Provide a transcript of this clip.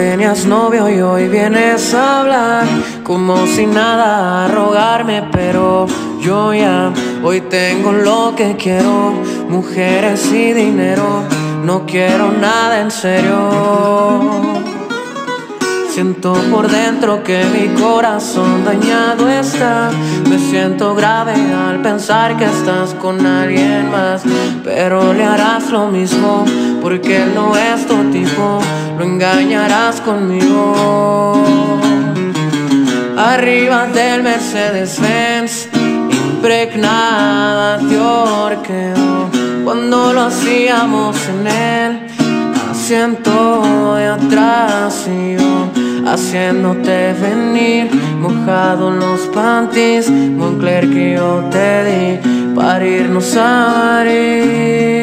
tenías novio y hoy vienes a hablar como si nada a rogarme, pero yo ya hoy tengo lo que quiero, mujeres y dinero, no quiero nada en serio. Siento por dentro que mi corazón dañado está. Me siento grave al pensar que estás con alguien más. Pero le harás lo mismo porque él no es tu tipo. Lo engañarás conmigo. Arriba del Mercedes-Benz, impregnada de orqueo. Cuando lo hacíamos en él asiento de atrás y yo haciéndote venir mojado en los panties Moncler que yo te di para irnos a París